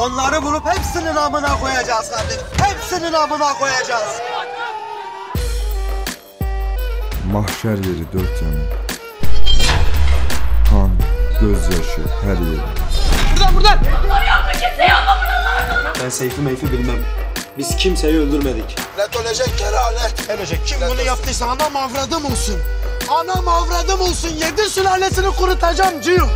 Onları bulup hepsinin amına koyacağız kardeşim. Hepsinin amına koyacağız. Mahşer yeri dört yanı. Kan, gözyaşı her yeri. Ben Seyfi Meyfi bilmem. Biz kimseyi öldürmedik. Let ölecek kere alet. Ölecek kim Bunu yaptıysa anam avradım olsun. Anam avradım olsun. Yedi sülalesini kurutacağım Ciyo.